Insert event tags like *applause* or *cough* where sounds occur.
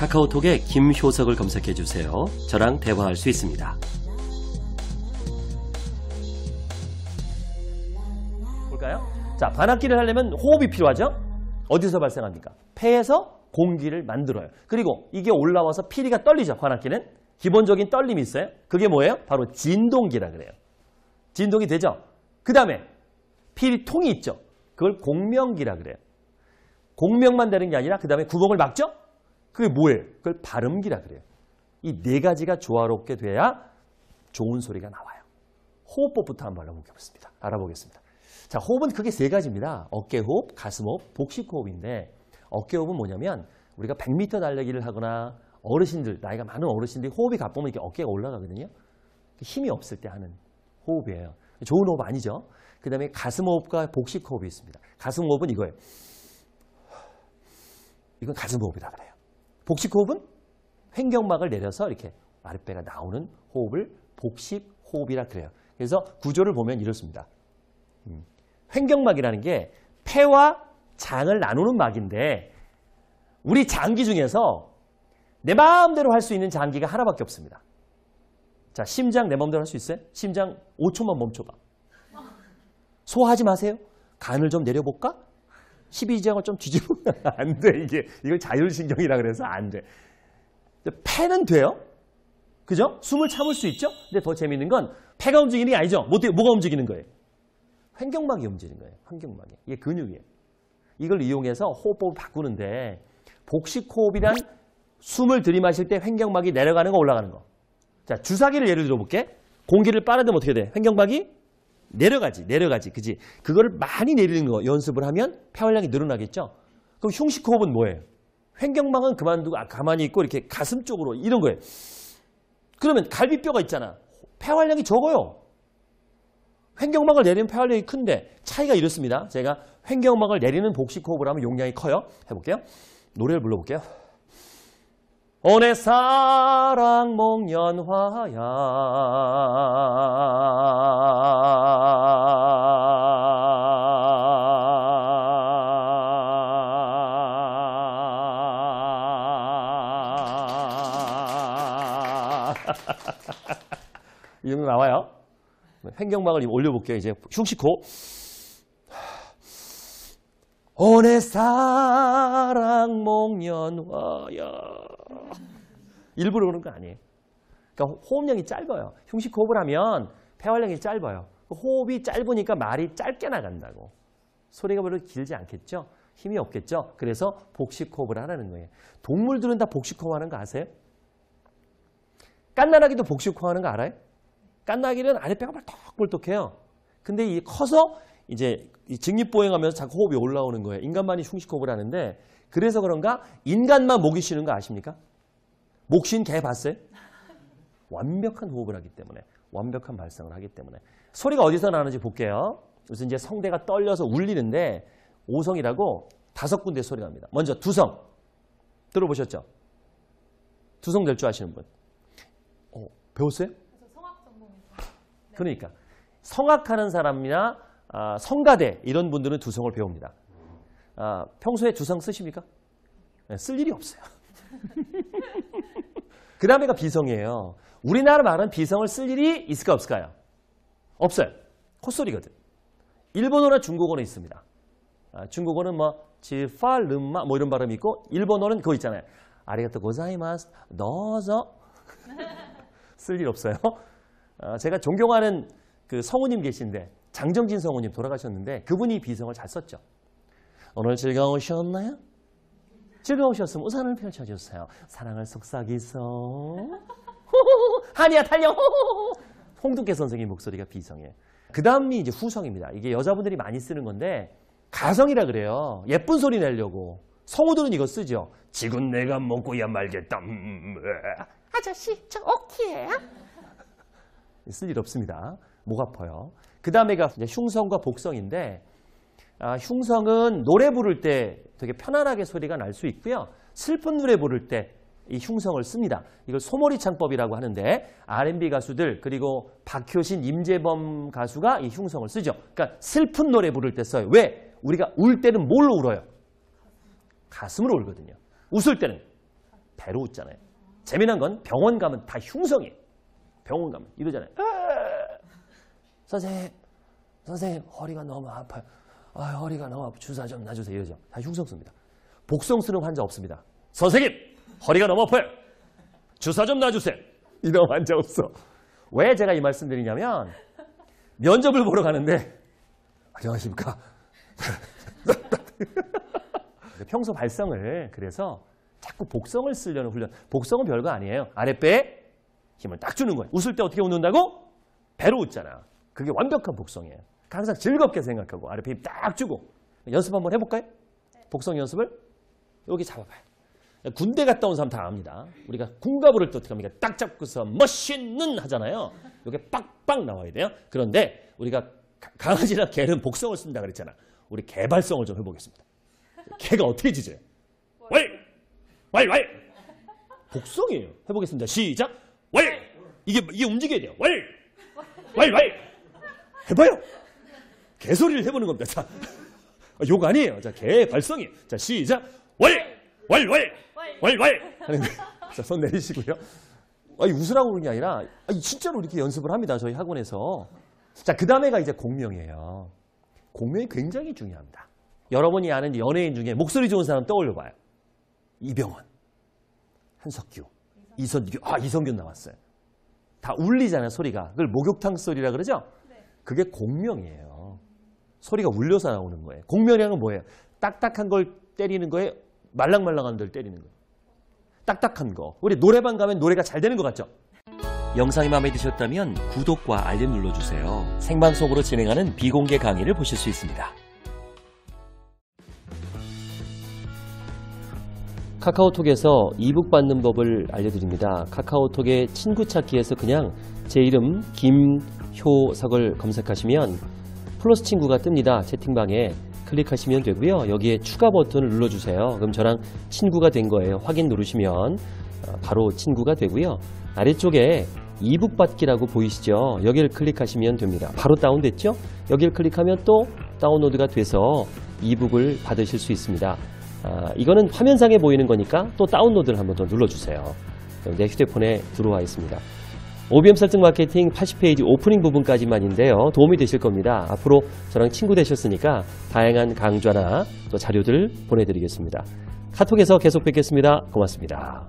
카카오톡에 김효석을 검색해 주세요. 저랑 대화할 수 있습니다. 볼까요? 자, 반악기를 하려면 호흡이 필요하죠? 어디서 발생합니까? 폐에서 공기를 만들어요. 그리고 이게 올라와서 피리가 떨리죠, 관악기는. 기본적인 떨림이 있어요. 그게 뭐예요? 바로 진동기라 그래요. 진동이 되죠? 그 다음에 피리통이 있죠. 그걸 공명기라 그래요. 공명만 되는 게 아니라 그 다음에 구멍을 막죠? 그게 뭐예요? 그걸 발음기라 그래요. 이 네 가지가 조화롭게 돼야 좋은 소리가 나와요. 호흡법부터 한번 알아보겠습니다. 알아보겠습니다. 자, 호흡은 크게 세 가지입니다. 어깨호흡, 가슴호흡, 복식호흡인데 어깨호흡은 뭐냐면 우리가 100m 달리기를 하거나 어르신들, 나이가 많은 어르신들이 호흡이 가쁘면 이렇게 어깨가 올라가거든요. 힘이 없을 때 하는 호흡이에요. 좋은 호흡 아니죠? 그 다음에 가슴호흡과 복식호흡이 있습니다. 가슴호흡은 이거예요. 이건 가슴호흡이라 그래요. 복식 호흡은 횡격막을 내려서 이렇게 아랫배가 나오는 호흡을 복식 호흡이라 그래요. 그래서 구조를 보면 이렇습니다. 음. 횡격막이라는 게 폐와 장을 나누는 막인데 우리 장기 중에서 내 마음대로 할 수 있는 장기가 하나밖에 없습니다. 자, 심장 내 마음대로 할 수 있어요? 심장 5초만 멈춰봐. 소화하지 마세요. 간을 좀 내려볼까? 12지장을 좀 뒤집으면 *laughs* 안 돼. 이게 이걸 자율신경이라 그래서 안 돼. 폐는 돼요. 그죠? 숨을 참을 수 있죠? 근데 더 재밌는 건 폐가 움직이는 게 아니죠. 뭐, 뭐가 움직이는 거예요? 횡격막이 움직이는 거예요. 횡격막이. 이게 근육이에요. 이걸 이용해서 호흡법을 바꾸는데 복식호흡이란 숨을 들이마실 때 횡격막이 내려가는 거 올라가는 거. 자, 주사기를 예를 들어 볼게. 공기를 빨아들면 어떻게 돼? 횡격막이 내려가지, 내려가지. 그지? 그거를 많이 내리는 거 연습을 하면 폐활량이 늘어나겠죠? 그럼 흉식 호흡은 뭐예요? 횡격막은 그만두고 아, 가만히 있고 이렇게 가슴 쪽으로 이런 거예요. 그러면 갈비뼈가 있잖아. 폐활량이 적어요. 횡격막을 내리는 폐활량이 큰데 차이가 이렇습니다. 제가 횡격막을 내리는 복식 호흡을 하면 용량이 커요. 해볼게요. 노래를 불러볼게요. 오내 사랑 목련화야 *laughs* 이 정도 나와요. 횡격막을 올려볼게요. 이제 흉식호. 오내 사랑 목련화야. 일부러 그런 거 아니에요. 그러니까 호흡량이 짧아요. 흉식 호흡을 하면 폐활량이 짧아요. 호흡이 짧으니까 말이 짧게 나간다고. 소리가 별로 길지 않겠죠? 힘이 없겠죠? 그래서 복식 호흡을 하라는 거예요. 동물들은 다 복식 호흡 하는 거 아세요? 깐나라기도 복식 호흡 하는 거 알아요? 깐나기는 아랫배가 벌떡벌떡해요. 근데 이 커서 이제 직립보행하면서 자꾸 호흡이 올라오는 거예요. 인간만이 흉식 호흡을 하는데 그래서 그런가 인간만 목이 쉬는 거 아십니까? 목쉰개 봤어요? 완벽한 호흡을 하기 때문에 완벽한 발성을 하기 때문에 소리가 어디서 나는지 볼게요. 그래서 이제 성대가 떨려서 울리는데 오성이라고 다섯 군데 소리 납니다. 먼저 두성 들어보셨죠? 두성 될 줄 아시는 분? 어, 배웠어요? 성악. 그러니까 성악하는 사람이나 아, 성가대 이런 분들은 두성을 배웁니다. 아, 평소에 두성 쓰십니까? 네, 쓸 일이 없어요. *laughs* 그 다음에가 비성이에요. 우리나라 말은 비성을 쓸 일이 있을까 없을까요? 없어요. 콧소리거든. 일본어나 중국어는 있습니다. 아, 중국어는 뭐 지팔름마 뭐 이런 발음이 있고 일본어는 그거 있잖아요. 아리가토 고자이마스 너저 *laughs* 쓸일 없어요. 아, 제가 존경하는 그 성우님 계신데 장정진 성우님 돌아가셨는데 그분이 비성을 잘 썼죠. 오늘 즐거우셨나요? 즐거우셨으면 우산을 펼쳐주세요. 사랑을 속삭이소. *laughs* 한이야 달려. *laughs* 홍두깨 선생님 목소리가 비성이에요. 그 다음이 이제 후성입니다. 이게 여자분들이 많이 쓰는 건데 가성이라 그래요. 예쁜 소리 내려고. 성우들은 이거 쓰죠. 지금 내가 먹고야 말겠다. 음, 아저씨, 저 오키예요? 쓸 일 없습니다. 목 아파요. 그 다음에가 흉성과 복성인데 아, 흉성은 노래 부를 때 되게 편안하게 소리가 날 수 있고요. 슬픈 노래 부를 때 이 흉성을 씁니다. 이걸 소머리 창법이라고 하는데 R&B 가수들 그리고 박효신, 임재범 가수가 이 흉성을 쓰죠. 그러니까 슬픈 노래 부를 때 써요. 왜? 우리가 울 때는 뭘로 울어요? 가슴으로 울거든요. 웃을 때는 배로 웃잖아요. 재미난 건 병원 가면 다 흉성이에요. 병원 가면 이러잖아요. 으아! 선생님, 선생님 허리가 너무 아파요. 아, 허리가 너무 아파. 주사 좀 놔주세요. 이러죠. 다 흉성 씁니다. 복성 쓰는 환자 없습니다. 선생님, 허리가 너무 아파요. 주사 좀 놔주세요. 이런 환자 없어. 왜 제가 이 말씀 드리냐면 면접을 보러 가는데 안녕하십니까. *laughs* 평소 발성을 그래서 자꾸 복성을 쓰려는 훈련. 복성은 별거 아니에요. 아랫배에 힘을 딱 주는 거예요. 웃을 때 어떻게 웃는다고? 배로 웃잖아. 그게 완벽한 복성이에요. 항상 즐겁게 생각하고 아랫배 힘딱 주고 연습 한번 해볼까요? 복성 연습을 여기 잡아봐요. 군대 갔다 온 사람 다 압니다. 우리가 군가부를 또 어떻게 합니까? 딱 잡고서 멋있는 하잖아요. 이게 빡빡 나와야 돼요. 그런데 우리가 가- 강아지나 개는 복성을 쓴다 그랬잖아. 우리 개발성을 좀 해보겠습니다. 개가 어떻게 짖어요? 왈! 왈! 왈! 복성이에요. 해보겠습니다. 시작! 왈! 이게, 이게 움직여야 돼요. 왈! 왈! 왈! 해봐요. 개소리를 해보는 겁니다. 자, 아, 욕 아니에요. 자, 개 발성이. 자, 시작! 왈! 왈! 왈! 왈! 왈! 하는 거예요. 자, 손 내리시고요. 아니, 웃으라고 그러는 게 아니라, 아니, 진짜로 이렇게 연습을 합니다. 저희 학원에서. 자, 그 다음에가 이제 공명이에요. 공명이 굉장히 중요합니다. 여러분이 아는 연예인 중에 목소리 좋은 사람 떠올려 봐요. 이병헌, 한석규, 이선규, 아, 이성균 나왔어요. 다 울리잖아요, 소리가. 그걸 목욕탕 소리라 그러죠? 그게 공명이에요. 소리가 울려서 나오는 거예요. 건 뭐예요? 딱딱한 걸 때리는 거에 말랑말랑한 데를 때리는 거예요. 딱딱한 거. 우리 노래방 가면 노래가 잘 되는 것 같죠? 영상이 마음에 드셨다면 구독과 알림 눌러주세요. 생방송으로 진행하는 비공개 강의를 보실 수 있습니다. 카카오톡에서 이북 받는 법을 알려드립니다. 카카오톡의 친구 찾기에서 그냥 제 이름 김효석을 검색하시면 플러스 친구가 뜹니다. 채팅방에 클릭하시면 되고요. 여기에 추가 버튼을 눌러주세요. 그럼 저랑 친구가 된 거예요. 확인 누르시면 어, 바로 친구가 되고요. 아래쪽에 이북 받기라고 보이시죠? 여기를 클릭하시면 됩니다. 바로 다운됐죠? 여기를 클릭하면 또 다운로드가 돼서 이북을 받으실 수 있습니다. 아, 이거는 화면상에 보이는 거니까 또 다운로드를 한번 더 눌러주세요. 내 휴대폰에 들어와 있습니다. OBM 설정 마케팅 80페이지 오프닝 부분까지만인데요. 도움이 되실 겁니다. 앞으로 저랑 친구 되셨으니까 다양한 강좌나 또 자료들 보내드리겠습니다. 카톡에서 계속 뵙겠습니다. 고맙습니다.